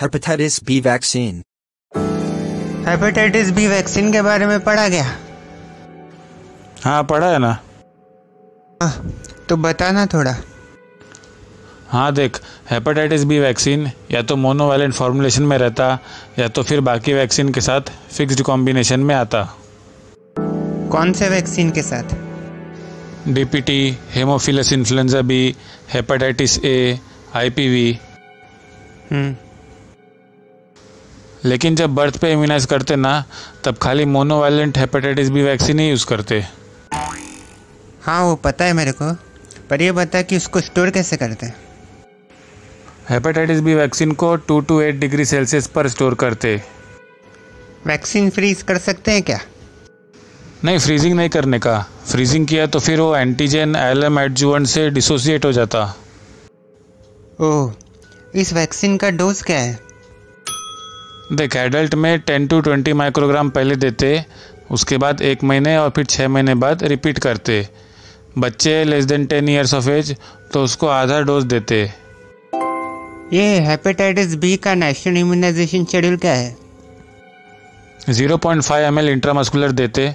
Hepatitis B vaccine. Hepatitis B vaccine के बारे में पढ़ा गया? हाँ पढ़ा है ना। तो बताना थोड़ा। हाँ देख हेपेटाइटिस बी वैक्सीन या तो मोनोवैलेंट फॉर्मुलेशन में रहता या तो फिर बाकी वैक्सीन के साथ फिक्स्ड कॉम्बिनेशन में आता। कौन से वैक्सीन के साथ? DPT haemophilus influenza B hepatitis A IPV hmm. लेकिन जब बर्थ पे इम्यूनाइज करते ना तब खाली मोनोवैलेंट हेपेटाइटिस बी वैक्सीन ही यूज़ करते। हाँ वो पता है मेरे को पर ये बता कि उसको स्टोर कैसे करते हैं? हेपेटाइटिस बी वैक्सीन को two to eight degree Celsius पर स्टोर करते। वैक्सीन फ्रीज कर सकते हैं क्या? नहीं फ्रीजिंग नहीं करने का। फ्रीजिंग किया तो फिर वो एंटीजन एलएम एडजुवेंट से डिसोसिएट हो जाता। ओह इस वैक्सीन का डोज क्या है? देख एडल्ट में टेन टू 20 माइक्रोग्राम पहले देते उसके बाद एक महीने और फिर छः महीने बाद रिपीट करते। बच्चे less than ten years of age तो उसको आधा डोज देते। ये हेपेटाइटिस बी का नेशनल इम्यूनाइजेशन शेड्यूल क्या है? 0.5 point five M L intramuscular देते।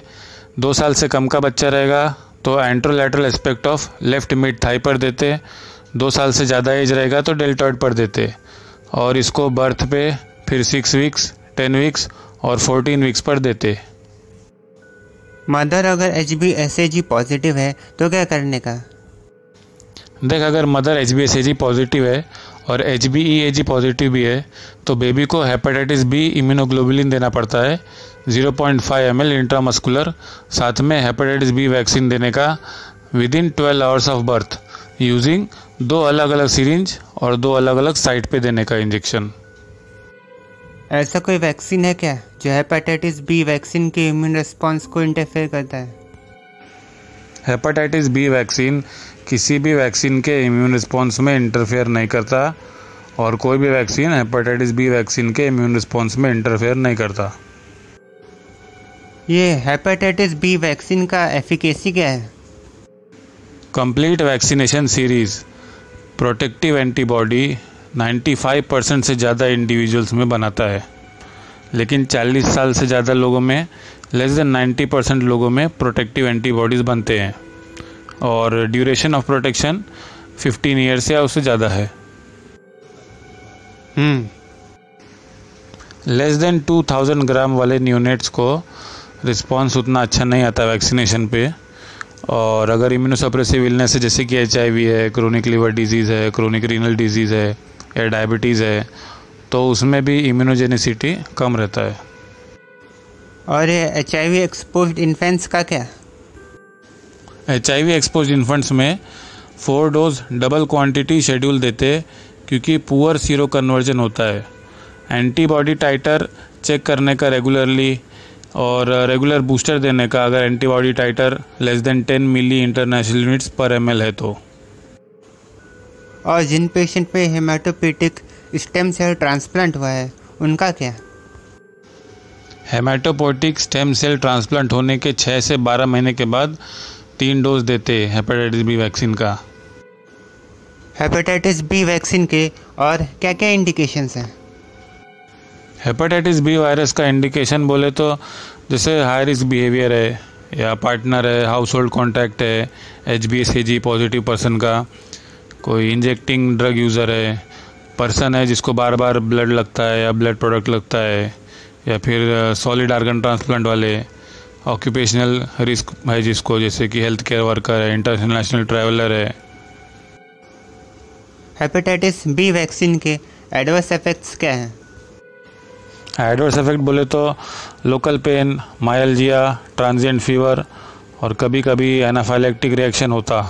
दो साल से कम का बच्चा रहेगा तो anterolateral aspect of left mid thigh पर देते। दो साल से ज़्यादा एज रहेगा तो डेल्टॉइड पर देते। और इसको बर्थ पे फिर सिक्स वीक्स टेन वीक्स और फोर्टीन वीक्स पर देते। मदर अगर H B S A G positive है तो क्या करने का? देख अगर mother H B S A G positive है और H B E A G positive भी है तो बेबी को हेपेटाइटिस बी इम्यूनोग्लोबुलिन देना पड़ता है 0.5 point five M L intramuscular साथ में हेपेटाइटिस बी वैक्सीन देने का within twelve hours of birth using दो अलग अलग सीरिंज और दो अलग अलग साइट पे देने का इंजेक्शन ऐसा कोई वैक्सीन है क्या जो हेपेटाइटिस बी वैक्सीन के इम्यून रिस्पॉन्स को इंटरफेयर करता है? हेपेटाइटिस बी वैक्सीन किसी भी वैक्सीन के इम्यून रिस्पॉन्स में इंटरफेयर नहीं करता और कोई भी वैक्सीन हेपेटाइटिस बी वैक्सीन के इम्यून रिस्पॉन्स में इंटरफेयर नहीं करता। ये हेपेटाइटिस बी वैक्सीन का एफिकेसी क्या है? Complete vaccination series protective antibody 95 percent से ज़्यादा इंडिविजुअल्स में बनाता है। लेकिन 40 साल से ज़्यादा लोगों में लेस देन 90 परसेंट लोगों में प्रोटेक्टिव एंटीबॉडीज़ बनते हैं। और ड्यूरेशन ऑफ़ प्रोटेक्शन 15 ईयर्स या उससे ज़्यादा है। हम्म। लेस देन 2000 ग्राम वाले न्यूनेट्स को रिस्पॉन्स उतना अच्छा नहीं आता वैक्सीनेशन पे। और अगर इम्यूनोसप्रेसिव इलनेस है जैसे कि एचआईवी है क्रोनिक लिवर डिज़ीज़ है क्रोनिक रीनल डिज़ीज़ है या डायबिटीज़ है तो उसमें भी इम्यूनोजेनिसिटी कम रहता है। और ये H I V exposed infants का क्या? H I V exposed infants में four dose double quantity schedule देते क्योंकि पुअर सीरो कन्वर्जन होता है। एंटीबॉडी टाइटर चेक करने का रेगुलरली और रेगुलर बूस्टर देने का अगर antibody titre less than 10 milli international units पर एमएल है तो। और जिन पेशेंट पे हेमाटोपेटिक स्टेम सेल ट्रांसप्लांट हुआ है उनका क्या? हेमाटोपोटिक स्टेम सेल ट्रांसप्लांट होने के 6 से 12 महीने के बाद तीन डोज देते हेपेटाइटिस बी वैक्सीन का। हेपेटाइटिस बी वैक्सीन के और क्या क्या इंडिकेशंस हैं? हेपेटाइटिस बी वायरस का इंडिकेशन बोले तो जैसे हाई रिस्क बिहेवियर है या पार्टनर है हाउस होल्ड कॉन्टैक्ट है H B S G positive person का। कोई इंजेक्टिंग ड्रग यूज़र है पर्सन है जिसको बार बार ब्लड लगता है या ब्लड प्रोडक्ट लगता है या फिर सॉलिड आर्गन ट्रांसप्लांट वाले ऑक्यूपेशनल रिस्क है जिसको जैसे कि हेल्थ केयर वर्कर है इंटरनेशनल ट्रैवलर है। हेपेटाइटिस बी वैक्सीन के एडवर्स इफेक्ट्स क्या हैं? एडवर्स इफ़ेक्ट बोले तो local pain myalgia transient fever और कभी कभी एनाफाइलेक्टिक रिएक्शन होता।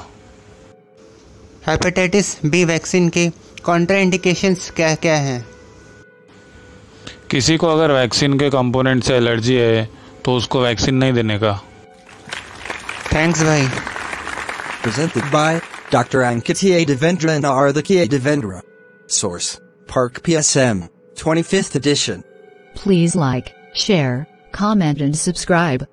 हेपेटाइटिस बी वैक्सीन के कॉन्ट्राइंडिकेशंस क्या क्या हैं किसी को अगर वैक्सीन के कंपोनेंट से एलर्जी है तो उसको वैक्सीन नहीं देने का थैंक्स भाई Presented by Dr. Ankitya Devendra and R. Ardhakiya Devendra. Source Park PSM, 25th edition. Please like, share, comment and subscribe.